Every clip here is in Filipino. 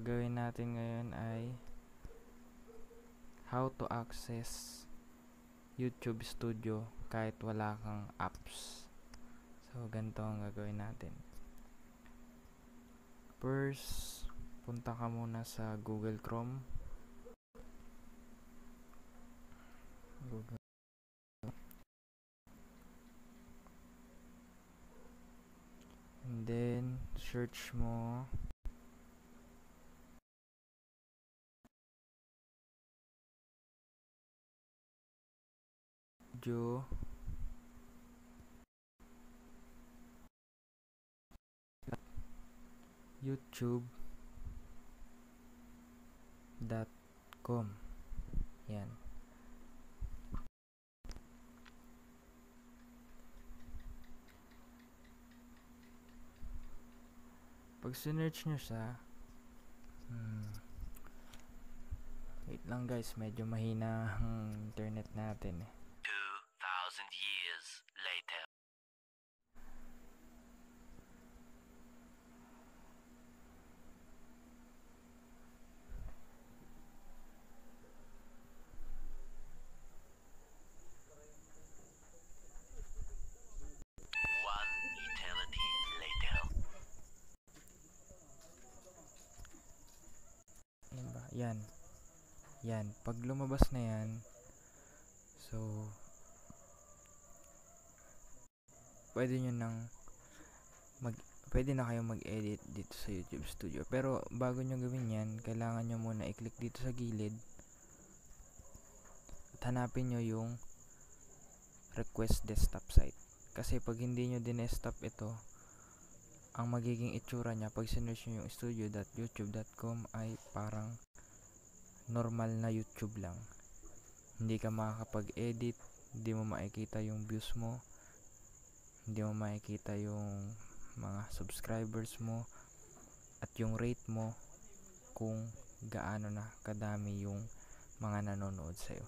gagawin natin ngayon ay how to access YouTube Studio kahit wala kang apps. So, ganito ang gagawin natin. First, punta ka muna sa Google Chrome. Google. And then, search mo Joe youtube.com yan. Pag sinearch nyo siya hmm, wait lang guys medyo mahina ang internet natin eh Yan? Yan. Pag lumabas na yan, so, pwede nyo nang mag, pwede na kayong mag-edit dito sa YouTube Studio. Pero, bago nyo gawin yan, kailangan nyo muna i-click dito sa gilid at hanapin nyo yung request desktop site. Kasi pag hindi nyo dinestop ito, ang magiging itsura niya pag sinearch nyo yung studio.youtube.com ay parang normal na YouTube lang. Hindi ka makakapag-edit, hindi mo makikita yung views mo, hindi mo makikita yung mga subscribers mo, at yung rate mo kung gaano na kadami yung mga nanonood sa'yo.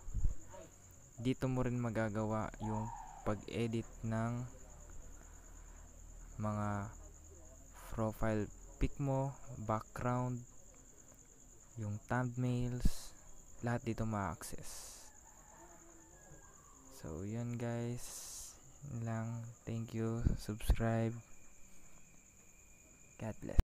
Dito mo rin magagawa yung pag-edit ng mga profile pic mo, background, yung thumbnails, lahat dito ma-access. So, yun guys. Yun lang. Thank you. Subscribe. God bless.